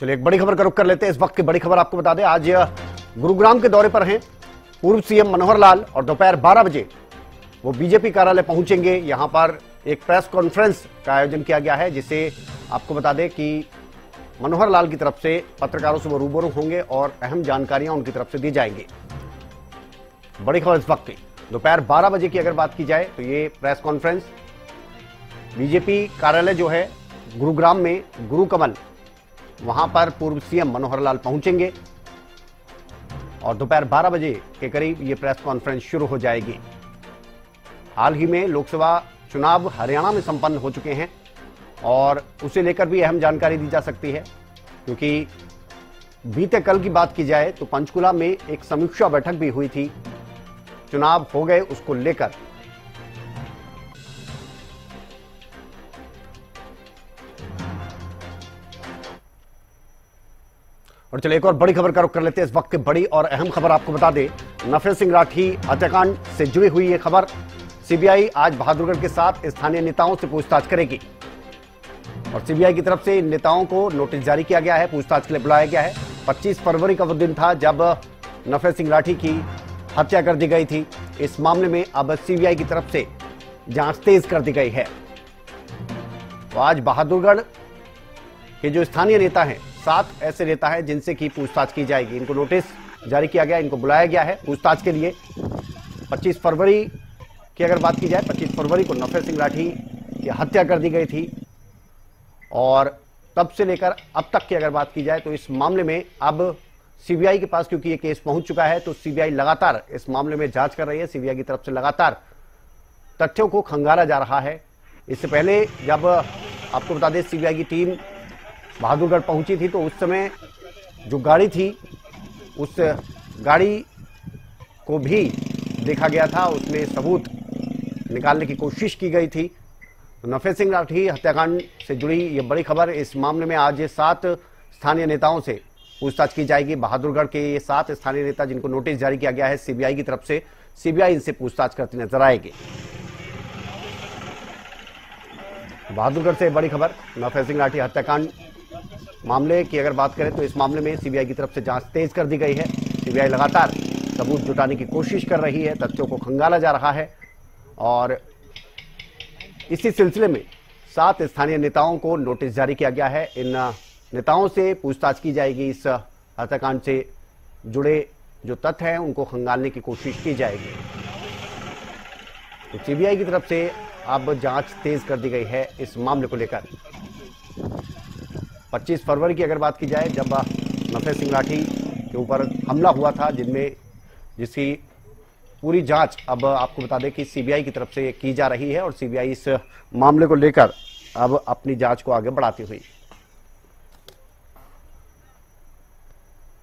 चलिए एक बड़ी खबर का रुख कर लेते हैं। इस वक्त की बड़ी खबर आपको बता दें, आज गुरुग्राम के दौरे पर हैं। पूर्व सीएम मनोहर लाल और दोपहर 12 बजे वो बीजेपी कार्यालय पहुँचेंगे। यहाँ पर एक प्रेस कॉन्फ्रेंस का आयोजन किया गया है, जिसे आपको बता दें कि मनोहर लाल की तरफ़ से पत्रकारों से वो रूबरू होंगे और अहम जानकारियाँ उनकी तरफ़ से दी जाएँगी। बड़ी खबर इस वक्त की। दोपहर 12 बजे की अगर बात की जाए तो ये प्रेस कॉन्फ्रेंस बीजेपी कार्यालय जो है, गुरुग्राम में गुरु कमल वहाँ पर पूर्व सीएम मनोहर लाल पहुँचेंगे और दोपहर 12 बजे के करीब ये प्रेस कॉन्फ्रेंस शुरू हो जाएगी। हाल ही में लोकसभा चुनाव हरियाणा में संपन्न हो चुके हैं और उसे लेकर भी अहम जानकारी दी जा सकती है, क्योंकि बीते कल की बात की जाए तो पंचकुला में एक समीक्षा बैठक भी हुई थी। चुनाव हो गए उसको लेकर। और चलिए एक और बड़ी खबर का रुख कर लेते हैं इस वक्त की बड़ी और अहम खबर आपको बता दें। नफे सिंह राठी हत्याकांड से जुड़ी हुई ये खबर। सीबीआई आज बहादुरगढ़ के साथ स्थानीय नेताओं से पूछताछ करेगी। और सीबीआई की तरफ़ से इन नेताओं को नोटिस जारी किया गया है, पूछताछ के लिए बुलाया गया है। 25 फरवरी का वो दिन था जब नफे सिंह राठी की हत्या कर दी गई थी। इस मामले में अब सीबीआई की तरफ़ से जाँच तेज कर दी गई है। तो आज बहादुरगढ़ के जो स्थानीय नेता हैं, सात ऐसे नेता हैं जिनसे की पूछताछ की जाएगी। इनको नोटिस जारी किया गया, इनको बुलाया गया है पूछताछ के लिए। 25 फरवरी की अगर बात की जाए 25 फरवरी को नफे सिंह राठी की हत्या कर दी गई थी। और तब से लेकर अब तक की अगर बात की जाए तो इस मामले में अब सीबीआई के पास क्योंकि ये केस पहुँच चुका है तो सीबीआई लगातार इस मामले में जाँच कर रही है। सीबीआई की तरफ़ से लगातार तथ्यों को खंगाला जा रहा है। इससे पहले जब आपको बता दें, सीबीआई की टीम बहादुरगढ़ पहुँची थी तो उस समय जो गाड़ी थी, उस गाड़ी को भी देखा गया था। उसमें सबूत निकालने की कोशिश की गई थी। नफे सिंह राठी हत्याकांड से जुड़ी ये बड़ी खबर इस मामले में आज सात स्थानीय नेताओं से पूछताछ की जाएगी। बहादुरगढ़ के ये सात स्थानीय नेता जिनको नोटिस जारी किया गया है, सीबीआई की तरफ़ से सीबीआई इनसे पूछताछ करती नज़र आएगी। बहादुरगढ़ से बड़ी खबर नफे सिंह राठी हत्याकांड मामले की अगर बात करें तो इस मामले में सीबीआई की तरफ़ से जाँच तेज कर दी गई है। सीबीआई लगातार सबूत जुटाने की कोशिश कर रही है, तथ्यों को खंगाला जा रहा है और इसी सिलसिले में सात स्थानीय नेताओं को नोटिस जारी किया गया है। इन नेताओं से पूछताछ की जाएगी। इस हत्याकांड से जुड़े जो तथ्य हैं, उनको खंगालने की कोशिश की जाएगी। तो सीबीआई की तरफ़ से अब जाँच तेज कर दी गई है इस मामले को लेकर। 25 फरवरी की अगर बात की जाए, जब नफे सिंह राठी के ऊपर हमला हुआ था, जिनमें जिसकी पूरी जाँच अब आपको बता दें कि सीबीआई की तरफ़ से की जा रही है और सीबीआई इस मामले को लेकर अब अपनी जाँच को आगे बढ़ाती हुई।